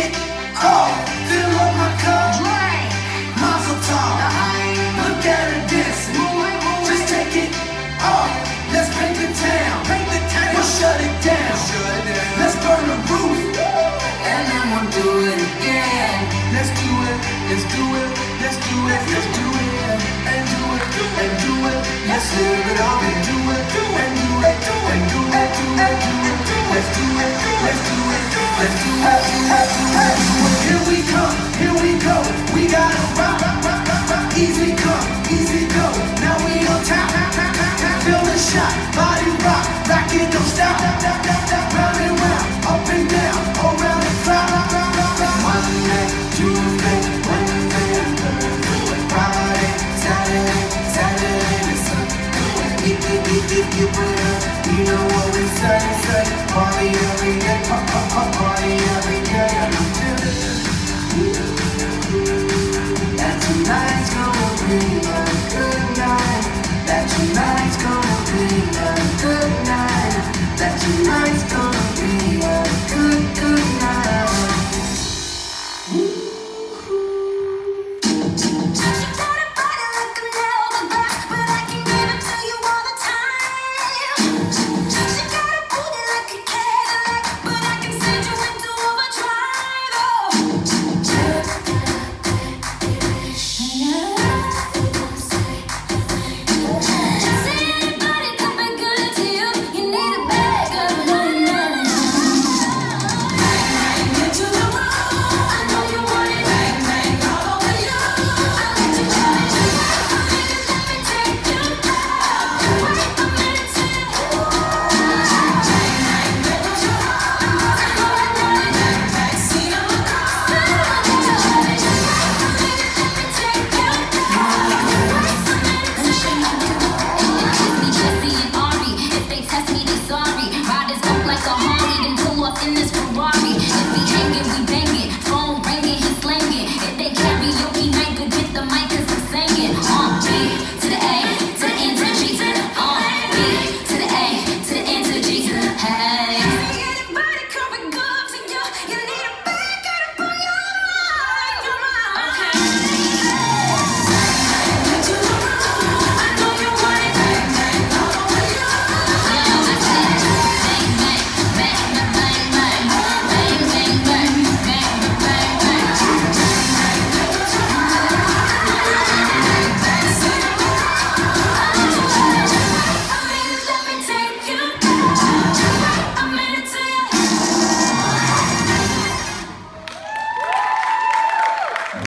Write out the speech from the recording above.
get. Fill up my cup. Drink. Mazel tov. Uh-huh. Look at her dancing. It, move Just take it off. Let's paint the town. Paint the town. We'll shut it down. Shut it down. Let's burn the roof. And then we'll do it again. Let's do it. Let's do it. Let's do it. Let's do it. And do it. And do it. Let's live it up and do it. And do it. And do it. Do it. Do it. Let's do it. Let's do it. Let's do it. Do it. Do it. Shot. Body rock. Rock it. Don't stop. Round and round. Up and down. Around the clock. Monday, Tuesday, Wednesday, Thursday, Friday, Saturday, Saturday, and Sunday. If you, if you, you put up, you know what we say, say. Party every day, pa- pa- pa- party every day, and I'm test me, be sorry. Riders up like a Harley, then pull off in this.